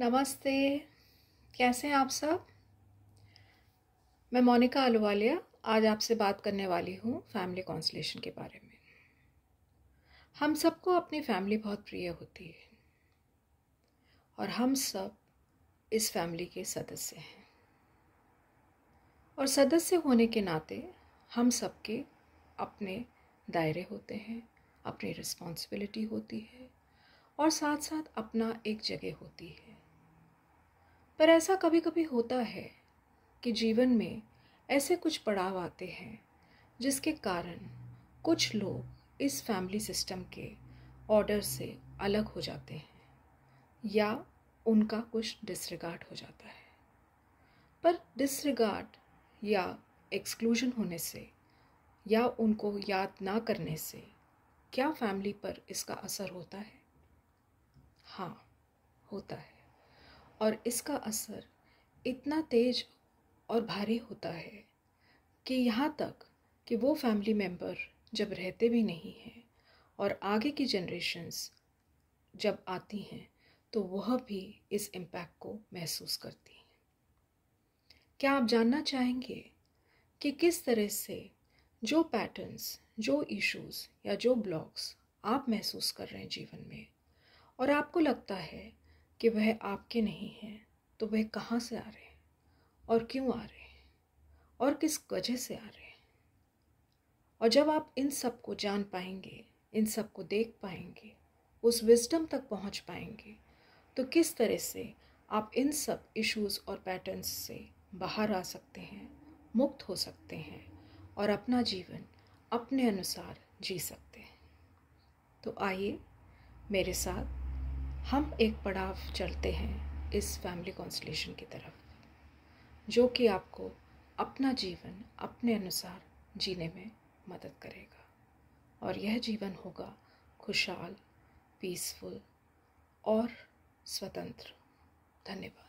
नमस्ते। कैसे हैं आप सब? मैं मोनिका अलोवालिया आज आपसे बात करने वाली हूँ फैमिली कॉन्सलेशन के बारे में। हम सबको अपनी फैमिली बहुत प्रिय होती है और हम सब इस फैमिली के सदस्य हैं। और सदस्य होने के नाते हम सबके अपने दायरे होते हैं, अपनी रिस्पॉन्सिबिलिटी होती है और साथ साथ अपना एक जगह होती है। पर ऐसा कभी कभी होता है कि जीवन में ऐसे कुछ पड़ाव आते हैं, जिसके कारण कुछ लोग इस फैमिली सिस्टम के ऑर्डर से अलग हो जाते हैं या उनका कुछ डिसरिगार्ड हो जाता है। पर डिसरिगार्ड या एक्सक्लूजन होने से या उनको याद ना करने से क्या फैमिली पर इसका असर होता है? हाँ होता है। और इसका असर इतना तेज और भारी होता है कि यहाँ तक कि वो फैमिली मेंबर जब रहते भी नहीं हैं और आगे की जनरेशन्स जब आती हैं तो वह भी इस इम्पैक्ट को महसूस करती हैं। क्या आप जानना चाहेंगे कि किस तरह से जो पैटर्न्स जो इश्यूज़ या जो ब्लॉक्स आप महसूस कर रहे हैं जीवन में और आपको लगता है कि वह आपके नहीं हैं तो वह कहाँ से आ रहे हैं? और क्यों आ रहे हैं? और किस वजह से आ रहे हैं? और जब आप इन सबको जान पाएँगे, इन सबको देख पाएँगे, उस विजडम तक पहुँच पाएँगे तो किस तरह से आप इन सब इश्यूज़ और पैटर्न्स से बाहर आ सकते हैं, मुक्त हो सकते हैं और अपना जीवन अपने अनुसार जी सकते हैं? तो आइए मेरे साथ हम एक पड़ाव चलते हैं इस फैमिली कॉन्स्टलेशन की तरफ़, जो कि आपको अपना जीवन, अपने अनुसार जीने में मदद करेगा। और यह जीवन होगा खुशहाल पीसफुल और स्वतंत्र। धन्यवाद।